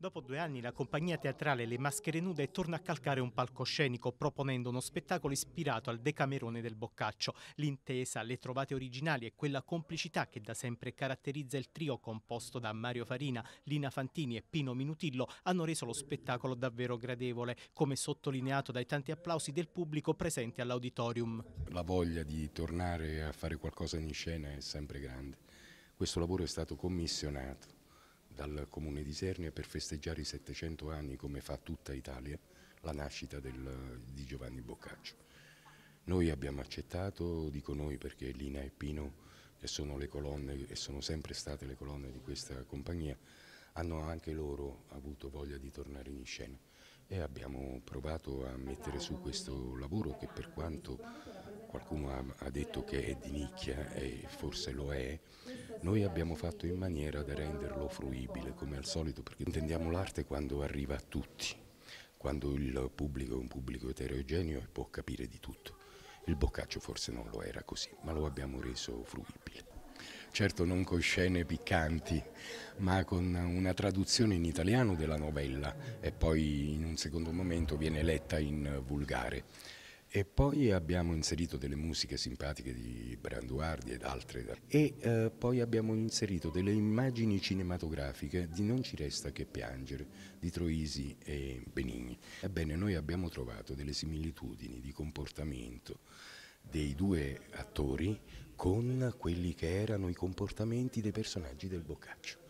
Dopo due anni la compagnia teatrale Le Maschere Nude torna a calcare un palcoscenico proponendo uno spettacolo ispirato al Decamerone del Boccaccio. L'intesa, le trovate originali e quella complicità che da sempre caratterizza il trio composto da Mario Farina, Lina Fantini e Pino Minutillo hanno reso lo spettacolo davvero gradevole, come sottolineato dai tanti applausi del pubblico presente all'auditorium. La voglia di tornare a fare qualcosa in scena è sempre grande. Questo lavoro è stato commissionato dal Comune di Sernia per festeggiare i 700 anni, come fa tutta Italia, la nascita del, di Giovanni Boccaccio. Noi abbiamo accettato, dico noi perché Lina e Pino, che sono le colonne e sono sempre state le colonne di questa compagnia, hanno anche loro avuto voglia di tornare in scena e abbiamo provato a mettere su questo lavoro che per quanto qualcuno ha, detto che è di nicchia e forse lo è, noi abbiamo fatto in maniera da renderlo fruibile come al solito perché intendiamo l'arte quando arriva a tutti, quando il pubblico è un pubblico eterogeneo e può capire di tutto. Il Boccaccio forse non lo era così, ma lo abbiamo reso fruibile certo non con scene piccanti, ma con una traduzione in italiano della novella e poi in un secondo momento viene letta in vulgare. E poi abbiamo inserito delle musiche simpatiche di Branduardi ed altre. E eh, poi abbiamo inserito delle immagini cinematografiche di Non ci resta che piangere, di Troisi e Benigni. Ebbene, noi abbiamo trovato delle similitudini di comportamento dei due attori con quelli che erano i comportamenti dei personaggi del Boccaccio.